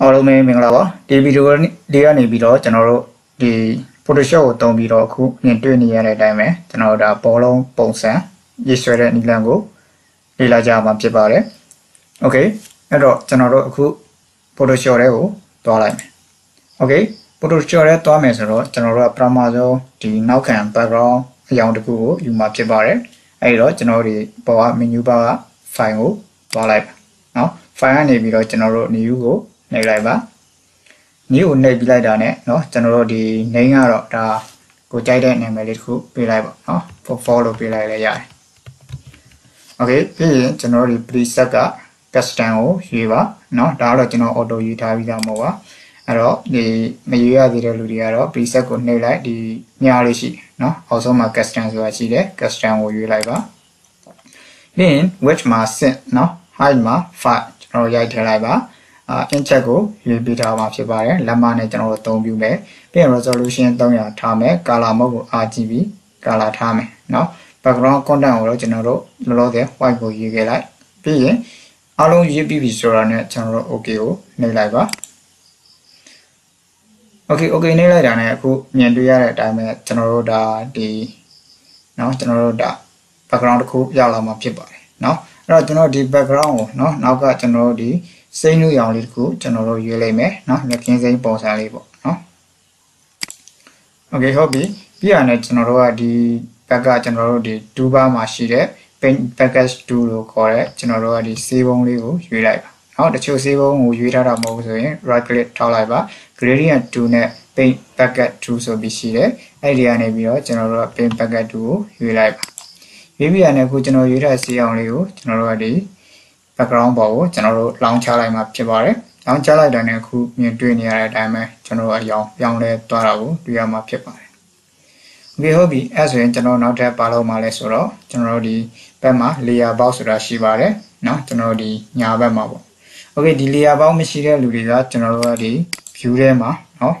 အားလုံးပဲမင်္ဂလာပါဒီဗီဒီယိုလေးကနေပြီးတော့ကျွန်တော်တို့ဒီ Photoshop ကိုတုံးပြီးတော့အခုမြင်တွေ့နေရတဲ့အတိုင်းပဲကျွန်တော်တို့ဒါဘောလုံးပုံစံရေးဆွဲတဲ့နီလန်ကိုလေ့လာကြမှာဖြစ်ပါတယ် Okay အဲ့တော့ကျွန်တော်တို့အခု Photoshop ထဲကိုသွားလိုက်မယ် Okay Photoshop ထဲသွားမယ်ဆိုတော့ကျွန်တော်တို့ကပထမဆုံးဒီနောက်ခံ background အရောင်တစ်ခုကိုယူမှာဖြစ်ပါတယ်အဲ့တော့ကျွန်တော်တို့ဒီပေါ်က menu bar က file ကိုသွားလိုက်ပါเนาะ file ကနေပြီးတော့ကျွန်တော်တို့ new ကို နှိပ်လိုက်ပါ new ကိုနှိပ်ပြီးလိုက်တာနဲ့เนาะကျွန်တော်တို့ဒီ name ကတော့ဒါကိုကြိုက်တဲ့နာမည်လေးတစ်ခုပေးလိုက်ပါเนาะ follow ပေးလိုက်လည်းရတယ် okay ပြီးရင်ကျွန်တော်တို့ဒီ preset က custom ကိုရွေးပါเนาะဒါကတော့ကျွန်တော် auto ရွေးထားပြီးသားမဟုတ်ပါအဲ့တော့ဒီမရွေးရသေးတဲ့လူတွေကတော့ preset ကိုနှိပ်လိုက်ဒီညားလေးရှိเนาะအောက်ဆုံးမှာ custom ဆိုတာရှိတယ် custom ကိုရွေးလိုက်ပါပြီးရင် width မှာ set เนาะ height မှာ 5ကျွန်တော်ရိုက်ထည့်လိုက်ပါ အာ incheck ကိုရွေးပေးထားမှာဖြစ်ပါတယ်လက်မနဲ့ကျွန်တော်တို့အသုံးပြုမယ်ပြီးရင် resolution 300ထားမယ် color mode ကို RGB color ထားမယ်เนาะ background content ကိုတော့ကျွန်တော်တို့လောလောဆယ် white ကိုရေးခဲ့လိုက်ပြီးရင်အားလုံးရေးပြီးပြီဆိုတာနဲ့ကျွန်တော်တို့ okay ကိုနှိပ်လိုက်ပါ okay okay နှိပ်လိုက်တာနဲ့အခုမြင်တွေ့ရတဲ့အတိုင်းပဲကျွန်တော်တို့ဒါဒီเนาะကျွန်တော်တို့ဒါ background တစ်ခုရောက်လာမှာဖြစ်ပါတယ်เนาะအဲ့တော့ကျွန်တော်ဒီ background ကိုเนาะနောက်ကကျွန်တော်တို့ဒီ စိမ့်နုရောင်လေးတစ်ခုကျွန်တော်တို့ရွေးလိုက်မယ်เนาะမြက်ခင်းစိမ့်ပုံစံလေးပေါ့เนาะ okay ဟုတ်ပြီပြီးရတဲ့ကျွန်တော်တို့ကဒီဘက်ကကျွန်တော်တို့ဒီ2 bar မှာရှိတဲ့ paint package 2လို့ခေါ်တဲ့ကျွန်တော်တို့ကဒီစေးပုံးလေးကိုရွေးလိုက်ပါเนาะတချို့စေးပုံးကိုရွေးထားတာမဟုတ်ဘူးဆိုရင် right click ထောက်လိုက်ပါ gradient 2နဲ့ paint package 2ဆိုပြီးရှိတယ်အဲ့ဒီကနေပြီးတော့ကျွန်တော်တို့က paint package 2ကိုရွေးလိုက်ပါရွေးပြီးရတဲ့အခုကျွန်တော်ရွေးထားစေးအောင်လေးကိုကျွန်တော်တို့ကဒီ background ပေါ်ကိုကျွန်တော်တို့လောင်းချလိုက်မှာဖြစ်ပါတယ်လောင်းချလိုက်တဲ့နဲ့အခုမြင်တွေ့နေရတဲ့အတိုင်းပဲကျွန်တော်တို့အယောင်ပြောင်းလဲသွားတာကိုတွေ့ရမှာဖြစ်ပါတယ်။ Okay ဟုတ်ပြီအဲဆိုရင်ကျွန်တော်နောက်ထပ်ပါလို့မှာလဲဆိုတော့ကျွန်တော်တို့ဒီဘက်မှာ layer box ဆိုတာရှိပါတယ်เนาะကျွန်တော်တို့ဒီညာဘက်မှာပေါ့။ Okay ဒီ layer box မရှိတဲ့လူတွေကကျွန်တော်တို့ကဒီ view ထဲမှာเนาะ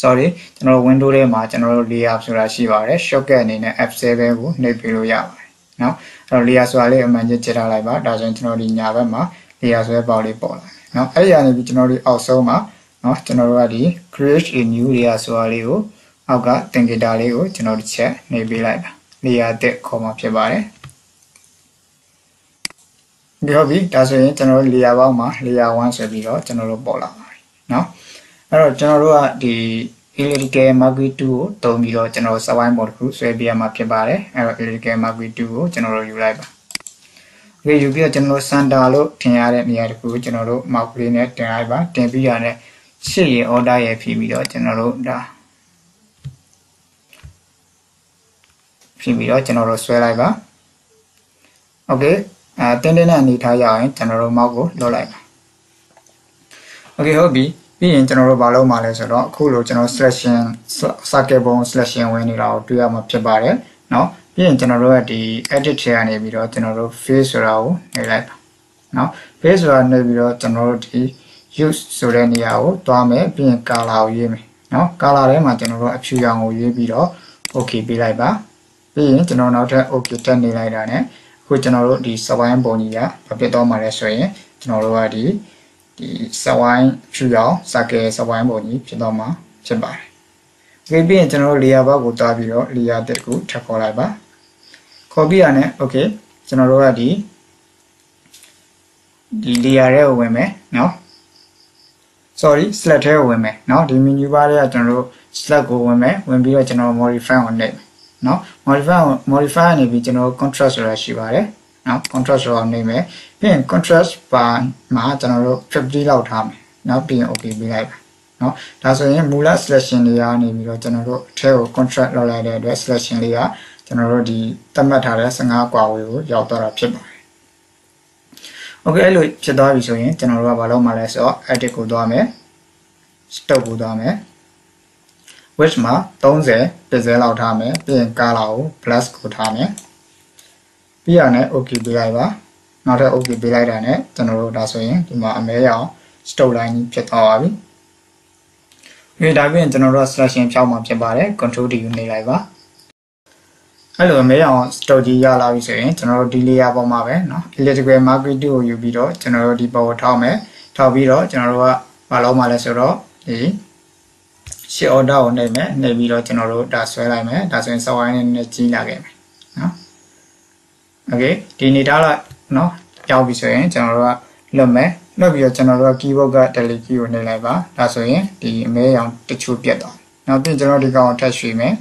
sorry ကျွန်တော်တို့ window ထဲမှာကျွန်တော်တို့ layer ဆိုတာရှိပါတယ် shortcut အနေနဲ့ F7 ကိုနှိပ်ပြီးလို့ရပါတယ်เนาะ အဲ့တော့ layer ဆိုတာလေးအမှန်ကြီးချက်ထားလိုက်ပါဒါဆိုရင်ကျွန်တော်ဒီညာဘက်မှာ layer ဆွဲပေါက်လေးပေါ်လာတယ်เนาะအဲ့ဒီကနေပြီးကျွန်တော်တို့အောက်ဆုံးမှာเนาะကျွန်တော်တို့ကဒီ create a new layer ဆိုတာလေးကိုအောက်ကသင်္ကေတလေးကိုကျွန်တော်ဒီချက်နှိပ်ပေးလိုက်ပါ layer တက်ခေါ်မှာဖြစ်ပါတယ်ဒီဟုတ်ပြီဒါဆိုရင်ကျွန်တော်တို့ layer ပေါင်းမှာ layer 1ဆိုပြီးတော့ကျွန်တော်တို့ပေါ်လာပါတယ်เนาะအဲ့တော့ကျွန်တော်တို့ကဒီ elliptical marquee 2ကိုတုံးပြီးတော့ကျွန်တော်တို့ survive mode တစ်ခုဆွဲပြရမှာဖြစ်ပါတယ်အဲ့တော့ elliptical marquee 2ကိုကျွန်တော်တို့ယူလိုက်ပါဒီယူပြီးတော့ကျွန်တော်တို့ center လို့ထင်ရတဲ့နေရာတစ်ခုကိုကျွန်တော်တို့ mouse လေးနဲ့တင်လိုက်ပါတင်ပြီးရတဲ့ရှစ်ရေ order ရေဖြည့်ပြီးတော့ကျွန်တော်တို့ဒါဖြည့်ပြီးတော့ကျွန်တော်တို့ဆွဲလိုက်ပါ okay အဲတင်းတင်းနဲ့အနေထားရအောင်ကျွန်တော်တို့ mouse ကိုလွှတ်လိုက်ပါ okay ဟုတ်ပြီ ပြီးရင်ကျွန်တော်တို့မလုပ်မှာလဲဆိုတော့အခုလိုကျွန်တော် selection circle ပုံ selection ဝင်နေတာကိုတွေ့ရမှာဖြစ်ပါတယ်เนาะပြီးရင်ကျွန်တော်တို့ကဒီ edit ထဲကနေပြီးတော့ကျွန်တော်တို့ face ဆိုတာကိုနှိပ်လိုက်ပါเนาะ face ဆိုတာနှိပ်ပြီးတော့ကျွန်တော်တို့ဒီ use ဆိုတဲ့နေရာကိုတွားမယ်ပြီးရင် color ကိုရေးမယ်เนาะ color ထဲမှာကျွန်တော်တို့အဖြူရောင်ကိုရေးပြီးတော့ okay ပေးလိုက်ပါပြီးရင်ကျွန်တော်နောက်ထပ် okay တက်နေလိုက်တာ ਨੇ အခုကျွန်တော်တို့ဒီ survive ပုံကြီးကဘာဖြစ်တော့မှာလဲဆိုရင်ကျွန်တော်တို့ကဒီ ဒီစဝိုင်းဖြူရောင်စကဲစဝိုင်းပုံကြီးဖြစ်တော့မှာဖြစ်ပါတယ်။ဒီပြီးရင်ကျွန်တော်တို့ layer ဘောက်ကိုတွားပြီးတော့ layer တက်ကိုထပ်ခေါ်လိုက်ပါ။ခေါ်ပြီးရနဲ့ okay ကျွန်တော်တို့ကဒီဒီ layer ထဲကိုဝင်မယ်နော်။ sorry select ထဲကိုဝင်မယ်နော်ဒီ menu bar ထဲကကျွန်တော်တို့ select ကိုဝင်မယ်ဝင်ပြီးတော့ကျွန်တော် modify ကိုနှိပ်မယ်နော် modify modify ကနေပြီးကျွန်တော် contrast ဆိုတာရှိပါတယ်။ နော် contrast ဆိုတာနေမယ်ပြီးရင် contrast bar မှာကျွန်တော်တို့50လောက်ထားမယ်နော်ပြီးရင် okay ပေးလိုက်ပါနော်ဒါဆိုရင်မူလ selection တွေကနေပြီးတော့ကျွန်တော်တို့အထက်ကို contrast လောက်လိုက်တဲ့အတွက် selection လေးကကျွန်တော်တို့ဒီသတ်မှတ်ထားတဲ့15ကွာဝေးကိုရောက်သွားတာဖြစ်ပါတယ် okay အဲ့လိုဖြစ်သွားပြီဆိုရင်ကျွန်တော်တို့ကဘာလုပ်မှာလဲဆိုတော့ edit ကိုသွားမယ် stop ကိုသွားမယ် width မှာ30 pixel လောက်ထားမယ်ပြီးရင် color ကို plus ကိုထားမယ် ပြီးရနဲ့ okay ပေးလိုက်ပါနောက်ထပ် okay ပေးလိုက်တာနဲ့ကျွန်တော်တို့ဒါဆိုရင်ဒီမှာအမဲရအောင် stroke line ဖြစ်သွားပါပြီဒီဒါပြင်ကျွန်တော်တို့ selection ဖြောင်းမှာဖြစ်ပါတယ် control D နေလိုက်ပါအဲ့လိုအမဲရအောင် stroke ကြီးရလာပြီဆိုရင်ကျွန်တော်တို့ဒီ layer ပေါ်မှာပဲเนาะ electrical marquee 2ကိုယူပြီးတော့ကျွန်တော်တို့ဒီပေါ်ကိုထောက်မယ် ထောက်ပြီးတော့ကျွန်တော်တို့ကမလောက်မှလဲဆိုတော့ဒီရှစ် order ကိုနှိပ်မယ်နှိပ်ပြီးတော့ကျွန်တော်တို့ဒါဆွဲလိုက်မယ်ဒါဆိုရင် software နဲ့နည်းနည်းကြီးလာခဲ့မယ်နော် okay ဒီနေထားလိုက်နော်ရောက်ပြီဆိုရင်ကျွန်တော်တို့ကလွတ်မယ်လွတ်ပြီးတော့ကျွန်တော်တို့က keyboard က delete key ကိုနှိပ်လိုက်ပါဒါဆိုရင်ဒီအမဲရောင်တချို့ပြတ်သွားနောက်ပြီးကျွန်တော်ဒီကောင်ကိုထပ်ရွှေ့မယ်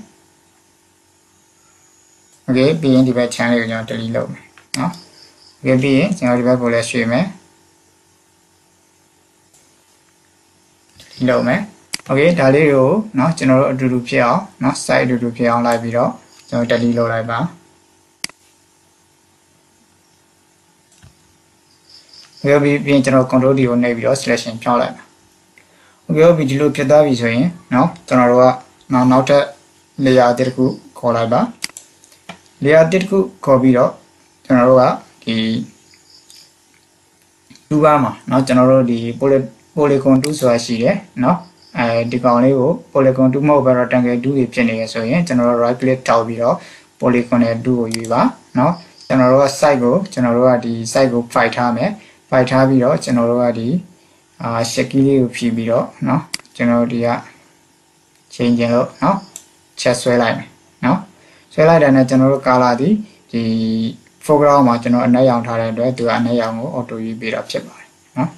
okay ပြီးရင်ဒီဘက် channel ကိုကျွန်တော် delete လုပ်မယ်နော် okay ပြီးရင်ကျွန်တော်ဒီဘက်ကိုလည်းရွှေ့မယ် delete လုပ်မယ် okay ဒါလေးတွေကိုเนาะကျွန်တော်တို့အတူတူဖြစ်အောင်เนาะ site အတူတူဖြစ်အောင်လိုက်ပြီးတော့ကျွန်တော် delete လုပ်လိုက်ပါ ဟုတ်ပြီပြီးရင်ကျွန်တော် control D ကိုနှိပ်ပြီးတော့ selection ဖြောင်းလိုက်ပါဟုတ်ကဲ့ပြီဒီလိုဖြစ်သွားပြီဆိုရင်เนาะကျွန်တော်တို့ကနောက်နောက်ထပ် layer တစ်ခုခေါ်လိုက်ပါ layer တစ်ခုခေါ်ပြီးတော့ကျွန်တော်တို့ကဒီ2ပါးမှာเนาะကျွန်တော်တို့ဒီ polygon 2ဆိုတာရှိတယ်เนาะအဲဒီကောင်လေးကို polygon 2မဟုတ်ဘဲ rectangle 2တွေဖြစ်နေရဆိုရင်ကျွန်တော်တို့ right click ထောက်ပြီးတော့ polygon နဲ့2ကိုယူပါเนาะကျွန်တော်တို့က site ကိုကျွန်တော်တို့ကဒီ site ကို fight ထားမယ် fight ထားပြီးတော့ကျွန်တော်တို့ကဒီအာ shaky လေးကိုဖြီးပြီးတော့เนาะကျွန်တော်တို့ဒီက change ခြင်းလို့เนาะချက်ဆွဲလိုက်မယ်เนาะဆွဲလိုက်တဲ့နဲ့ကျွန်တော်တို့ color ဒီဒီ foreground မှာကျွန်တော်အနက်ရောင်ထားတဲ့အတွက်သူကအနက်ရောင်ကို auto ရေးပေးတာဖြစ်ပါတယ်เนาะ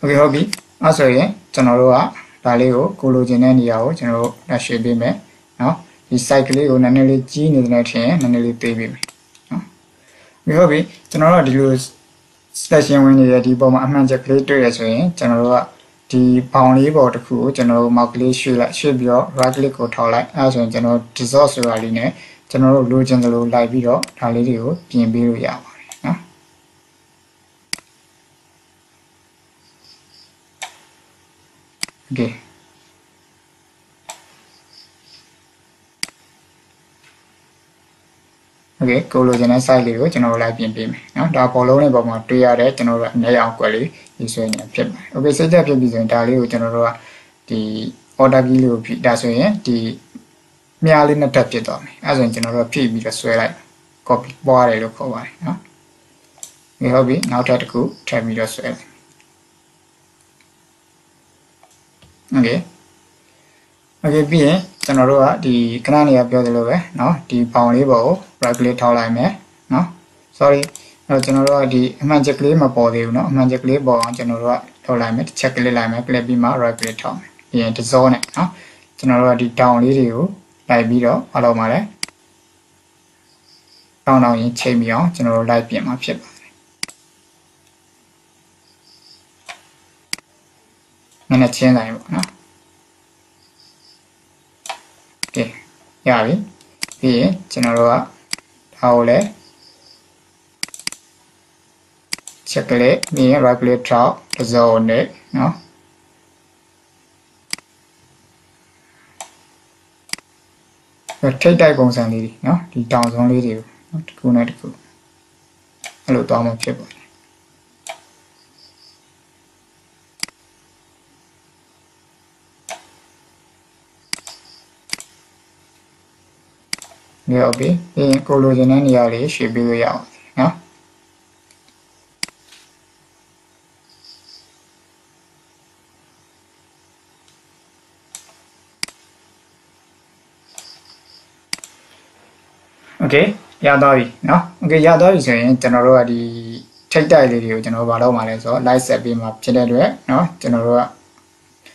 okay ဟုတ်ပြီအဲ့ဆိုရင်ကျွန်တော်တို့ကဒါလေးကိုကိုလိုချင်တဲ့နေရာကိုကျွန်တော်တို့လက်ရွှေ့ပေးမယ်เนาะဒီ site ကလေးကိုနည်းနည်းလေးကြီးနေတယ်ထင်ရင်နည်းနည်းလေးပေးပေးမယ်เนาะဒီဟုတ်ပြီကျွန်တော်တို့ကဒီလို selection ဝင်နေတဲ့ဒီပုံမှာအမှန်ချက်ကလေးတွေ့ရဆိုရင်ကျွန်တော်တို့ကဒီဘောင်လေးပေါ်တစ်ခုကိုကျွန်တော်တို့ mouse ကလေးရွှေ့လိုက်ရွှေ့ပြီးတော့ right click ကိုထောက်လိုက်အဲဒါဆိုရင်ကျွန်တော် dissolve ဆိုတာလေးနဲ့ကျွန်တော်တို့လိုချင်သလိုလိုက်ပြီးတော့ဒါလေးတွေကိုပြင်ပေးလို့ရပါတယ်နော် okay โอเค ကိုလိုချင်တဲ့ site လေးကိုကျွန်တော်တို့လိုက်ပြင်ပေးမယ်เนาะဒါဘောလုံးနဲ့ပုံမှာတွေ့ရတဲ့ကျွန်တော်တို့အနေအောင်ကွက်လေးရေးဆွဲနေဖြစ်ပါတယ်โอเคစိတ်သက်ဖြစ်ပြီဆိုရင်ဒါလေးကိုကျွန်တော်တို့ကဒီ order key လေးကိုဖြည့်ဒါဆိုရင်ဒီမြားလေးနဲ့တက်ဖြစ်သွားမယ်အဲဆိုရင်ကျွန်တော်တို့ဖြည့်ပြီးတော့ဆွဲလိုက် copy ပွားတယ်လို့ခေါ်ပါတယ်เนาะဒီဟုတ်ပြီနောက်ထပ်တစ်ခုထပ်ပြီးတော့ဆွဲလိုက် okay okay ပြီးရင် ကျွန်တော်တို့ကဒီခဏနေရပြောသလိုပဲเนาะဒီပေါင်လေးပေါ်ကို right click ထောက်လိုက်မယ်เนาะ sorry အဲ့တော့ကျွန်တော်တို့ကဒီအမှန်ချက်ကလေးမပေါ်သေးဘူးเนาะအမှန်ချက်ကလေးပေါ်အောင်ကျွန်တော်တို့ကထောက်လိုက်မယ်တစ်ချက်ကလေးလိုက်မယ် click ပြီးမှ right click ထောက်မယ်ပြီးရင် dissolve နဲ့เนาะကျွန်တော်တို့ကဒီ down လေးတွေကိုလိုက်ပြီးတော့မလုပ်ပါနဲ့ down down ရင်ချိန်ပြီးအောင်ကျွန်တော်တို့လိုက်ပြင်မှာဖြစ်ပါတယ်နည်းနည်းချင်းတိုင်းပေါ့နော် ရပြီပြီးရင်ကျွန်တော်တို့ကဒါကိုလည်းချက်ကလေးပြီးရင် right click ထောက်တစ်စုံနဲ့နော်ထိတ်တိုက်ပုံစံလေးတွေနော်ဒီတောင်ဆုံးလေးတွေကိုတစ်ခုနဲ့တစ်ခုအဲ့လိုသွားမှဖြစ်ပါတယ် ဒီဟုတ်ပြီပြီးရင်ကိုလိုချင်တဲ့နေရာလေးရွှေ့ပေးလို့ရအောင်နော် โอเคရသွားပြီเนาะโอเคရသွားပြီဆိုရင်ကျွန်တော်တို့ကဒီထိတ်တိုက်လေးတွေကိုကျွန်တော်ဘာလုပ်မှာလဲဆိုတော့ live set ပေးမှာဖြစ်တဲ့အတွက်เนาะကျွန်တော်တို့က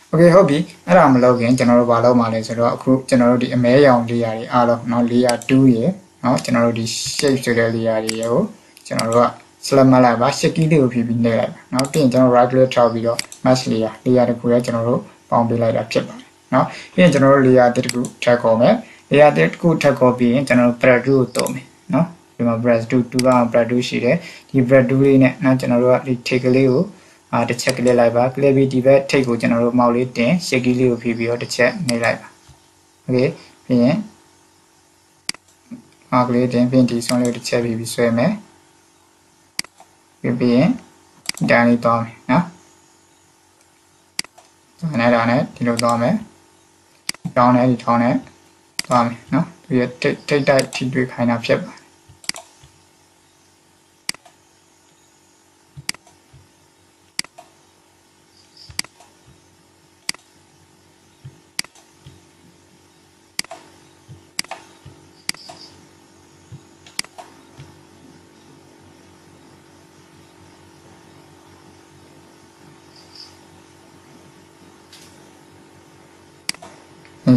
โอเคဟုတ်ပြီအဲ့ဒါမလုပ်ခင်ကျွန်တော်တို့ဘာလုပ်မှာလဲဆိုတော့အခုကျွန်တော်တို့ဒီအမဲရောင် layer တွေအားလုံးเนาะ layer 2ရယ်เนาะကျွန်တော်တို့ဒီ shape ဆိုတဲ့ layer တွေကိုကျွန်တော်တို့က select မှတ်လိုက်ပါ shape key လေးကိုဖြည့်ပြီးနှိပ်လိုက်ပါเนาะပြီးရင်ကျွန်တော် right click ထောက်ပြီးတော့ match layer layer တစ်ခုရဲ့ကျွန်တော်တို့ပေါင်းပေးလိုက်တာဖြစ်ပါတယ်เนาะပြီးရင်ကျွန်တော်တို့ layer တစ်ခုထပ်ခေါ်မယ် layer တစ်ခုထပ်ခေါ်ပြီးရင်ကျွန်တော်တို့ brush ကိုတုံးမယ်နော်ဒီမှာ brush 2 2က brush 2ရှိတယ်ဒီ brush 2လေးနဲ့နော်ကျွန်တော်တို့ကဒီ take ကလေးကို အာတစ်ချက်ကလေးလိုက်ပါ click ပြီးဒီဘက် take ကိုကျွန်တော်တို့မောက်လေးတင် shake ကလေးကိုဖြည့်ပြီးတော့တစ်ချက်နှိပ်လိုက်ပါ okay ပြီးရင်မောက်ကလေးတင်ပြီးဒီဆုံးလေးကိုတစ်ချက်ပြီးပြီးဆွဲမယ်ပြီးပြီးရင်ဒါလေးသွားမယ်နော်ဒါနဲ့ဒါနဲ့ဒီလိုသွားမယ်တောင်းနဲ့ဒီထောင်းနဲ့သွားမယ်နော်သူရထိတ်ထိတ်တိုက်ထိတွေ့ခိုင်းတာဖြစ်ပါ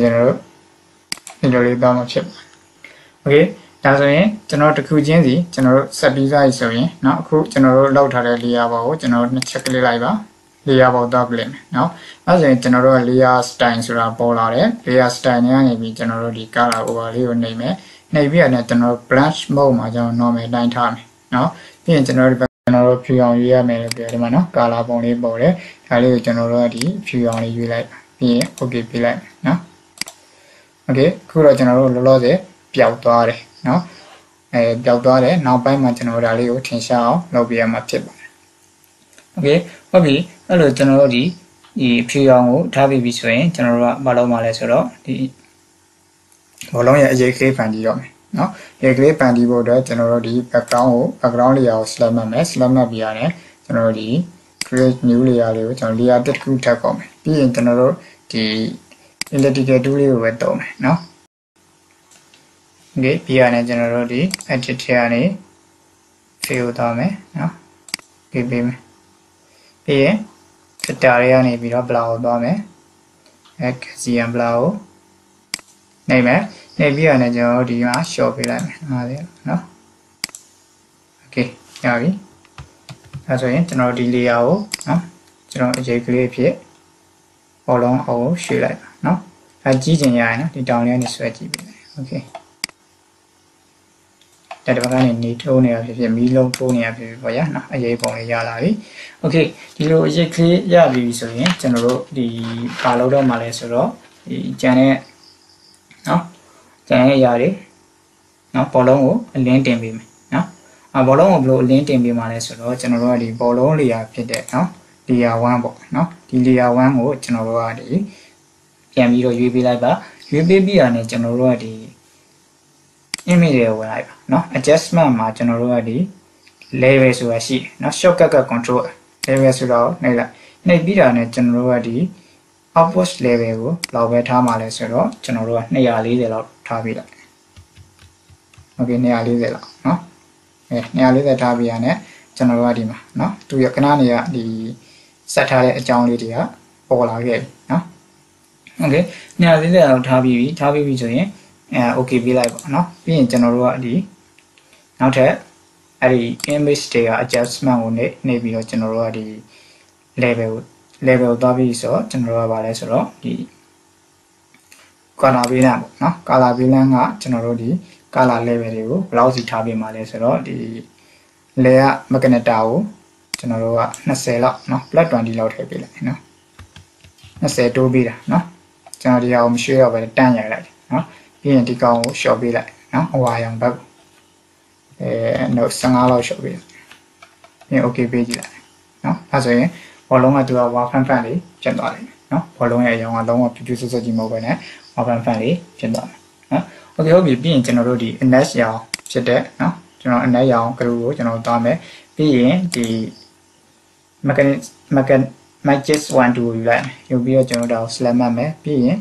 ကျွန်တော်တို့ဒီလိုလေးသွားမှာဖြစ်ပါတယ်โอเคဒါဆိုရင်ကျွန်တော်တစ်ခုချင်းစီကျွန်တော်တို့ဆက်ပြီးသားပြီဆိုရင်เนาะအခုကျွန်တော်တို့လောက်ထားတဲ့ layer ဘောကိုကျွန်တော်တို့နှစ်ချက်ကလေးလိုက်ပါ layer ဘောတော့ပြလိုက်မယ်เนาะအဲဆိုရင်ကျွန်တော်တို့က layer style ဆိုတာပေါ်လာတယ် layer style နဲ့ကနေပြီးကျွန်တော်တို့ဒီ color over လေးကိုနှိပ်မယ်နှိပ်ပြီးရတယ်ကျွန်တော်တို့ blush mode မှာကျွန်တော် normal တိုင်းထားမယ်เนาะပြီးရင်ကျွန်တော်တို့ကျွန်တော်တို့ဖြူအောင်ရွေးရမယ်လို့ပြောတယ်မှာเนาะ color ပုံလေးပေါ်တယ်ဒါလေးကိုကျွန်တော်တို့ကဒီဖြူအောင်လေးရွေးလိုက်ပြီးရင် okay ပြလိုက်မယ်เนาะ okay ခုတော့ကျွန်တော်တို့လောလောဆယ်ပျောက်သွားတယ်เนาะအဲပျောက်သွားတယ်နောက်ပိုင်းမှာကျွန်တော်ဒါလေးကိုထင်ရှားအောင်လုပ်ပြရမှာဖြစ်ပါတယ်โอเคဟုတ်ပြီအဲ့လိုကျွန်တော်တို့ဒီဒီဖြူရောင်ကိုထားပြီးပြီဆိုရင်ကျွန်တော်တို့ကမလုပ်မှလဲဆိုတော့ဒီဘောလုံးရဲ့အရေးကလေးဖန်တီးတော့မယ်เนาะအရေးကလေးဖန်တီးဖို့အတွက်ကျွန်တော်တို့ဒီ background ကို background layer ကို select မှတ်မယ် select မှတ်ပြီးရတယ်ကျွန်တော်တို့ဒီ create new layer လေးကိုကျွန်တော် layer တစ်ခုထပ်ကောက်မယ်ပြီးရင်ကျွန်တော်တို့ဒီ electrical tool လေးကိုပဲတုံးမယ်เนาะ okay ပြီးရရင်ကျွန်တော်တို့ဒီ edit ထဲကနေ fill သွားမယ်เนาะပြီးပြီးမယ်ပြီးရင် filter တွေကနေပြီးတော့ blur ကိုသွားမယ်အဲ Gaussian blur ကိုနှိပ်မယ်နှိပ်ပြီးရရင်ကျွန်တော်တို့ဒီမှာ show ပေးလိုက်မယ်ဟာလေเนาะ okay ရပြီအဲဆိုရင်ကျွန်တော်ဒီ layer ကိုเนาะကျွန်တော်အရေးကလေးဖြစ်ဘောလုံးအောင်ရွှေ့လိုက် ပါเนาะအဲကြီးကျင်ရရင်เนาะဒီတောင်လေးကနေဆွဲကြည့်ပေးလိုက် okay တဲ့တစ်ဘက်ကနေနေထိုးနေတာဖြစ်ဖြစ်မီးလုံးထိုးနေတာဖြစ်ဖြစ်ပေါ့ဗျာနော်အရေးပုံလေးရလာပြီโอเคဒီလိုအရေးကလေးရပြီဆိုရင်ကျွန်တော်တို့ဒီပါလို့တော့မှလဲဆိုတော့ဒီကြံတဲ့နော်ကြံတဲ့အရာတွေနော်ဘောလုံးကိုအလင်းတင်ပေးမယ်နော်အဘောလုံးကိုဘယ်လိုအလင်းတင်ပေးမှလဲဆိုတော့ကျွန်တော်တို့ကဒီဘောလုံးလေယာဖြစ်တဲ့နော် layer 1ပေါ့နော်ဒီ layer 1ကိုကျွန်တော်တို့ကဒီ ပြန်ပြီးတော့ရွေးပေးလိုက်ပါရွေးပေးပြီးရတဲ့ကျွန်တော်တို့ကဒီ image တွေဝင်လိုက်ပါเนาะ adjustment မှာကျွန်တော်တို့ကဒီ level ဆိုတာရှိတယ်เนาะ shortcut က control level ဆိုတော့နှိပ်လိုက်နှိပ်ပြီးတာနဲ့ကျွန်တော်တို့ကဒီ output level ကိုလောက်ပဲထားမှလဲဆိုတော့ကျွန်တော်တို့က240လောက်ထားပြီးလိုက် okay 240လောက်เนาะအဲ240ထားပြီးရနဲ့ကျွန်တော်တို့ကဒီမှာเนาะသူရခဏနေကဒီဆက်ထားတဲ့အကြောင်းလေးတွေကပေါ်လာခဲ့ပြီเนาะ okay 240လောက်ထားပြီးပြီထားပြီးပြီဆိုရင်အဲ okay ပေးလိုက်ပါเนาะပြီးရင်ကျွန်တော်တို့ကဒီနောက်ထပ်အဲ့ဒီ image တွေက adjustment ကိုနေနေပြီးတော့ကျွန်တော်တို့ကဒီ level ကို level သွားပြီးဆိုတော့ကျွန်တော်တို့ကဗာလဲဆိုတော့ဒီ color balance ပေါ့เนาะ color balance ကကျွန်တော်တို့ဒီ color level တွေကိုဘယ်လောက်စီထားပေးမှာလဲဆိုတော့ဒီ layer magenta ကိုကျွန်တော်တို့က20လောက်เนาะ plus 20လောက်ထည့်ပေးလိုက်เนาะ20တိုးပေးတာเนาะ ကျွန်တော်ဒီအောင်မရှိတော့ပဲတန့်ရိုက်လိုက်နော်ပြီးရင်ဒီကောင်ကိုလျှော့ပေးလိုက်နော်ဟိုဟာရောင်ဘက်အဲ note 15လောက်လျှော့ပေးလိုက်ပြီး okay ပေးကြည့်လိုက်နော်အဲဆိုရင်ဘောလုံးကသူက wall fan fan လေးကျန်သွားတယ်နော်ဘောလုံးရဲ့အရောင်ကလုံးဝပြူးပြူးဆွဆွကြီးမဟုတ်ပဲနဲ့ wall fan fan လေးကျန်သွားတယ်နော် okay ဟုတ်ပြီပြီးရင်ကျွန်တော်တို့ဒီ NS ရောင်ဖြစ်တဲ့နော်ကျွန်တော် NS ရောင်ကလူကိုကျွန်တော်သွားမယ်ပြီးရင်ဒီ mechanic mechanic magic 1 2ကိုယူလိုက်ယူပြီးတော့ကျွန်တော်တို့ select မှတ်မယ်ပြီးရင်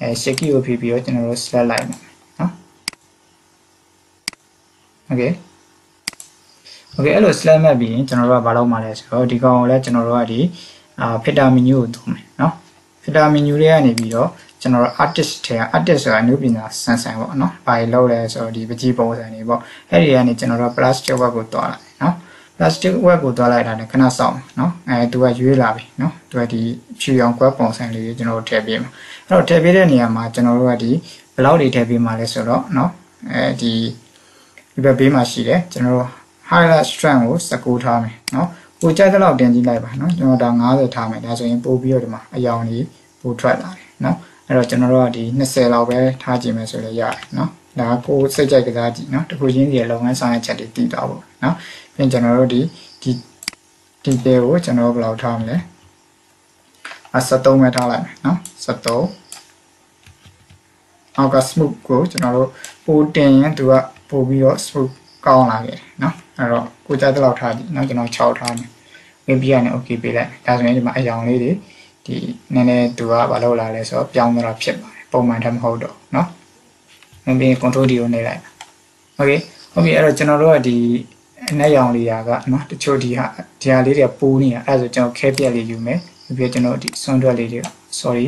အဲ shaky ကိုဖိပြီးတော့ကျွန်တော်တို့ select လိုက်မယ်နော် okay okay အဲ့လို select မှတ်ပြီးရင်ကျွန်တော်တို့ကဘာလုပ်မှာလဲဆိုတော့ဒီကောင်ကိုလည်းကျွန်တော်တို့ကဒီအာ filter menu ကိုသုံးမယ်နော် filter menu တွေကနေပြီးတော့ကျွန်တော်တို့ artist ထဲက artist ဆိုတာအနုပညာဆန်ဆန်ပေါ့နော်။ဘာတွေလုပ်လဲဆိုတော့ဒီပကြီးပုံစံတွေပေါ့။အဲ့ဒီကနေကျွန်တော်တို့ plastic web ကိုတွားလိုက်နော်။ plastic web ကိုတွားလိုက်တာနဲ့ခဏစောင့်နော်။အဲသူကရွေးလာပြီနော်။သူကဒီဖြူရောင် web ပုံစံလေးကျွန်တော်တို့ထည့်ပေးမှာ။အဲ့တော့ထည့်ပေးတဲ့နေရာမှာကျွန်တော်တို့ကဒီဘယ်လောက်တွေထည့်ပေးမှာလဲဆိုတော့နော်။အဲဒီဒီဘက်ဘေးမှာရှိတယ်ကျွန်တော်တို့ highlight strength ကို19ထားမယ်နော်။ပိုကြိုက်တဲ့လောက်တင်ကြည့်လိုက်ပါနော်ကျွန်တော်ဒါ90ထားမယ်ဒါဆိုရင်ပို့ပြီးတော့ဒီမှာအယောင်ကြီးပို့ထွက်လာတယ်နော်အဲ့တော့ကျွန်တော်တို့ကဒီ20လောက်ပဲထားကြည့်မယ်ဆိုလည်းရတယ်နော်ဒါကိုစိတ်ကြိုက်ကစားကြည့်နော်တခုချင်းစီရဲ့လုပ်ငန်းဆောင်ရွက်ချက်တွေတည်သွားဖို့နော် ပြန်ကျွန်တော်တို့ဒီဒီ detail ကိုကျွန်တော်ဘယ်လောက်ထားမလဲအ73ပဲထားလိုက်မယ်နော်73အောက်က smooth ကိုကျွန်တော်တို့ပိုတင်ရင်သူကပို့ပြီးတော့ smooth ကောင်းလာခဲ့နော်အဲ့တော့ကိုကြတဲ့လောက်ထားကြည့်နော်ကျွန်တော်6ထားမယ်ဝင်ပြီးရနေ okay ပေးလိုက်ဒါဆိုရင်ဒီမှာအယောင်လေးတွေဒီနည်းနည်းသူကမလုပ်လာလဲဆိုတော့ပြောင်းသွားတာဖြစ်ပါတယ်ပုံမှန်တည်းမဟုတ်တော့နော်ဝင်ပြီး control D ကိုနေလိုက် okay ဟုတ်ပြီအဲ့တော့ကျွန်တော်တို့ကဒီ အနက်ရောင်လေးရာကเนาะတချို့ဒီဟာဒီဟာလေးတွေပိုးနေတာအဲ့ဒါဆိုကျွန်တော်ခဲပြက်လေးယူမယ်ပြီးကျွန်တော်ဒီစွန်းတွက်လေးတွေ sorry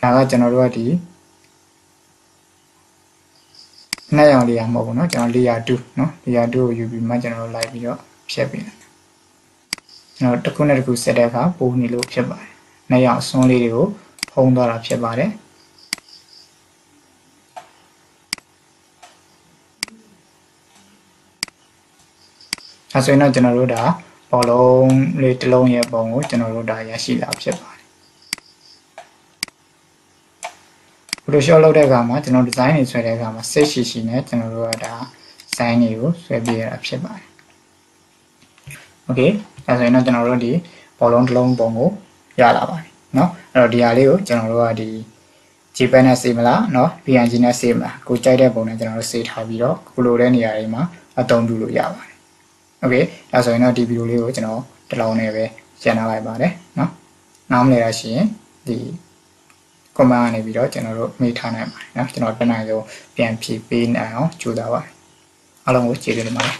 ဒါကကျွန်တော်တို့ကဒီနှစ်ရောင်လေးရမဟုတ်ဘူးเนาะကျွန်တော် layer 2เนาะ layer 2ကိုယူပြီးမှကျွန်တော်တို့လိုက်ပြီးတော့ဖြတ်ပေးတယ်ကျွန်တော်တစ်ခုနဲ့တစ်ခုဆက်တဲ့အခါပိုးနေလို့ဖြစ်ပါတယ်နှစ်ရောင်အစွန်းလေးတွေကိုဖုံးသွားတာဖြစ်ပါတယ် အဲဆိုရင်တော့ကျွန်တော်တို့ဒါဘောလုံးလေးတစ်လုံးရဲ့ပုံကိုကျွန်တော်တို့ဒါရရှိလာဖြစ်ပါတယ် Photoshop လုပ်တဲ့အခါမှာကျွန်တော် design တွေဆွဲတဲ့အခါမှာစိတ်ရှိရှိနဲ့ကျွန်တော်တို့ကဒါ design တွေကိုဆွဲပြရတာဖြစ်ပါတယ်။ Okay အဲဆိုရင်တော့ကျွန်တော်တို့ဒီဘောလုံးတစ်လုံးပုံကိုရလာပါတယ်เนาะအဲ့တော့ဒီဟာလေးကိုကျွန်တော်တို့ကဒီ JPEG နဲ့ save မလားเนาะ PNG နဲ့ save မလားကိုကြိုက်တဲ့ပုံနဲ့ကျွန်တော်တို့ save ထားပြီးတော့ကိုလိုတဲ့နေရာတွေမှာအသုံးပြုလို့ရပါတယ်။ ် Okay အဲဆိုရင်တော့ဒီဗီဒီယိုလေးကိုကျွန်တော်တစ်လုံးနဲ့ပဲရှင်းထားလိုက်ပါတယ်เนาะနားမလည်ရရှိရင်ဒီ comment ကနေပြီးတော့ကျွန်တော်တို့မေးထားနိုင်ပါတယ်เนาะကျွန်တော်တနိုင်ဆုံးပြန်ဖြည့်ပေးနိုင်အောင်ကြိုးစားပါအားလုံးကိုကျေးဇူးတင်ပါတယ်